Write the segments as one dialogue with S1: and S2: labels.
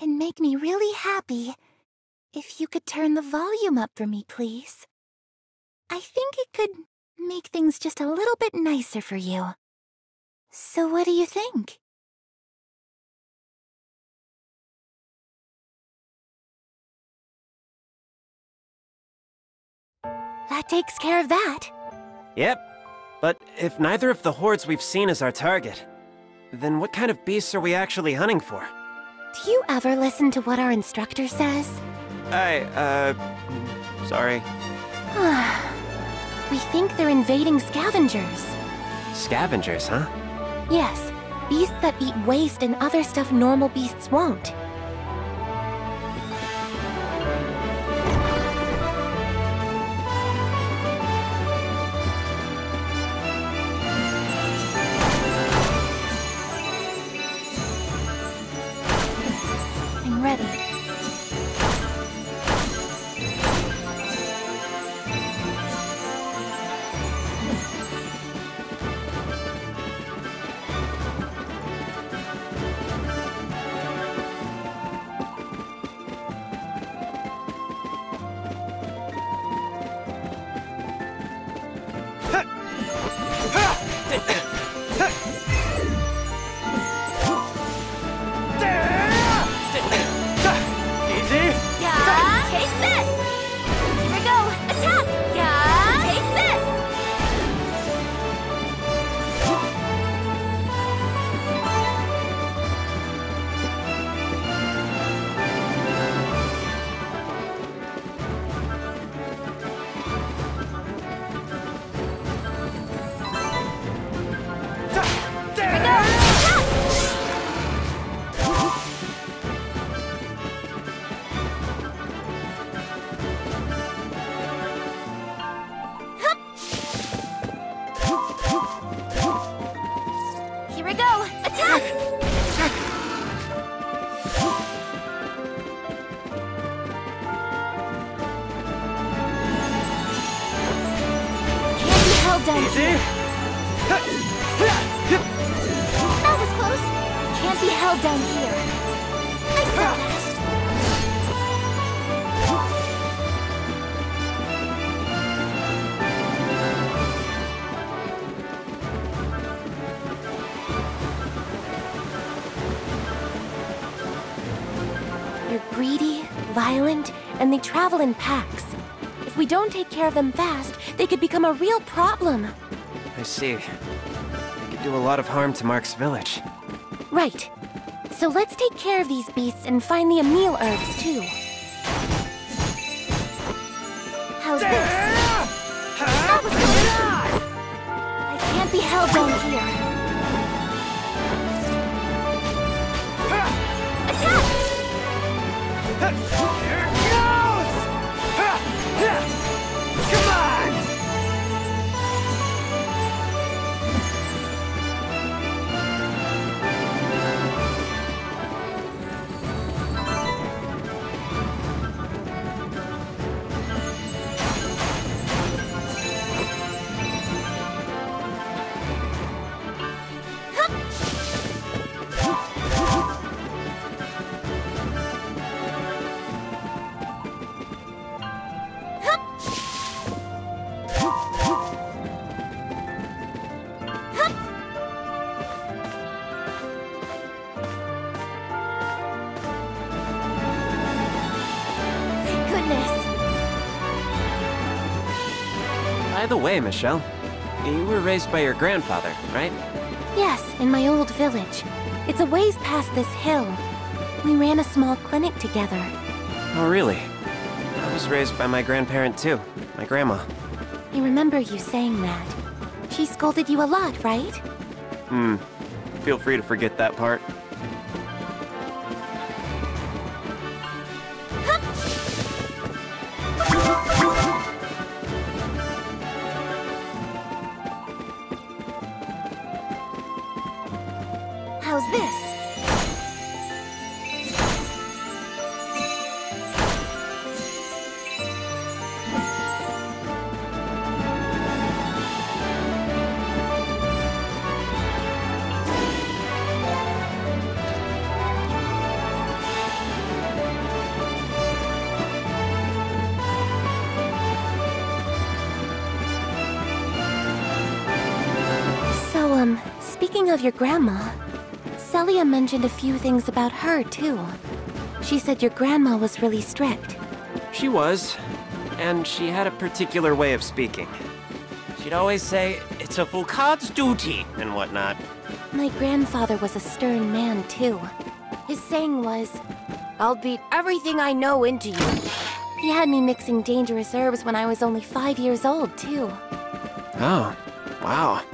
S1: and make me really happy. If you could turn the volume up for me, please. I think it could make things just a little bit nicer for you. So what do you think? That takes care of that.
S2: Yep. But if neither of the hordes we've seen is our target, then what kind of beasts are we actually hunting for?
S1: Do you ever listen to what our instructor says?
S2: I, uh... Sorry.
S1: we think they're invading scavengers.
S2: Scavengers, huh?
S1: Yes, beasts that eat waste and other stuff normal beasts won't. Be held down here. I saw that. They're greedy, violent, and they travel in packs. If we don't take care of them fast, they could become a real problem.
S2: I see. They could do a lot of harm to Mark's village.
S1: Right. So let's take care of these beasts and find the Emil herbs, too. How's this? That was close. I can't be held down here. Attack!
S2: By the way, Michelle, you were raised by your grandfather, right?
S1: Yes, in my old village. It's a ways past this hill. We ran a small clinic together.
S2: Oh, really? I was raised by my grandparent too, my grandma.
S1: I remember you saying that. She scolded you a lot, right?
S2: Hmm. Feel free to forget that part.
S1: Speaking of your grandma, Celia mentioned a few things about her, too. She said your grandma was really strict.
S2: She was, and she had a particular way of speaking. She'd always say, it's a Foucault's duty, and whatnot.
S1: My grandfather was a stern man, too. His saying was, I'll beat everything I know into you. He had me mixing dangerous herbs when I was only five years old, too.
S2: Oh, wow.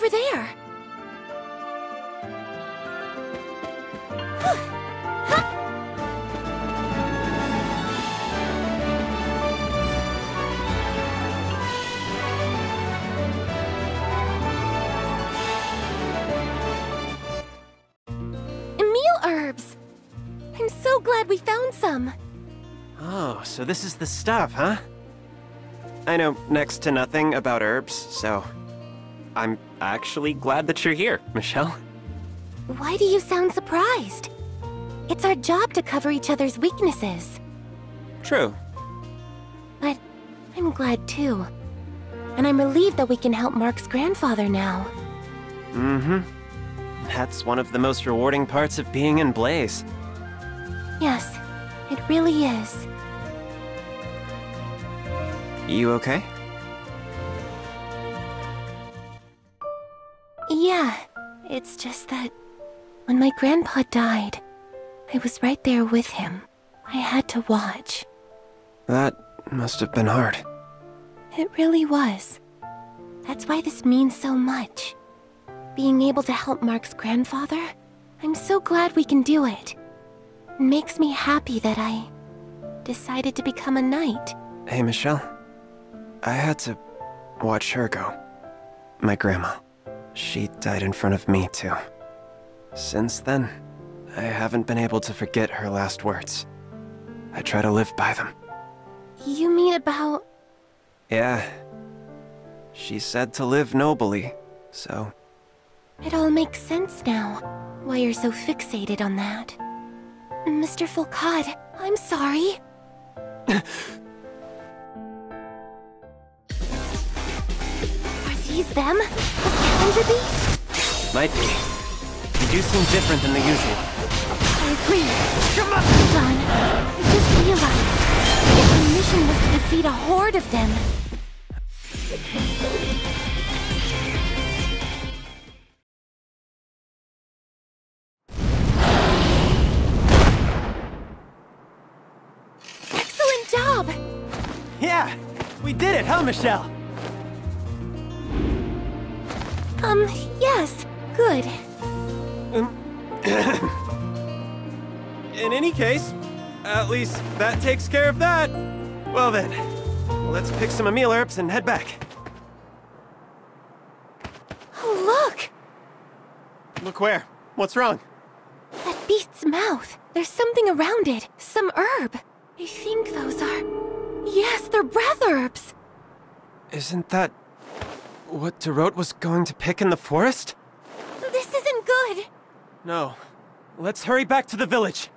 S1: Over there! Emil herbs! I'm so glad we found some!
S2: Oh, so this is the stuff, huh? I know next to nothing about herbs, so I'm actually glad that you're here, Michelle.
S1: Why do you sound surprised? It's our job to cover each other's weaknesses.
S2: True.
S1: But I'm glad too. And I'm relieved that we can help Mark's grandfather now.
S2: Mm-hmm. That's one of the most rewarding parts of being in Blaze.
S1: Yes, it really is.
S2: You okay?
S1: Just that when my grandpa died, I was right there with him. I had to watch.
S2: That must have been hard.
S1: It really was. That's why this means so much. Being able to help Mark's grandfather, I'm so glad we can do it. It makes me happy that I decided to become a knight.
S2: Hey, Michelle. I had to watch her go. My grandma. She died in front of me, too. Since then, I haven't been able to forget her last words. I try to live by them.
S1: You mean about...
S2: Yeah. She said to live nobly, so
S1: It all makes sense now, why you're so fixated on that. Mr. Foucault, I'm sorry. Are these them? The scavenger
S2: might be. You do seem different than the usual.
S1: I agree. Come on! Hold on. I just realized. If the mission was to defeat a horde of them. Excellent job!
S2: Yeah! We did it, huh, Michelle?
S1: Um, yes. Good.
S2: In any case, at least that takes care of that. Well then, let's pick some Emil herbs and head back.
S1: Oh, look!
S2: Look where? What's wrong?
S1: That beast's mouth. There's something around it. Some herb. I think those are Yes, they're breath herbs.
S2: Isn't that what Dorot was going to pick in the forest?
S1: This isn't good.
S2: No. Let's hurry back to the village.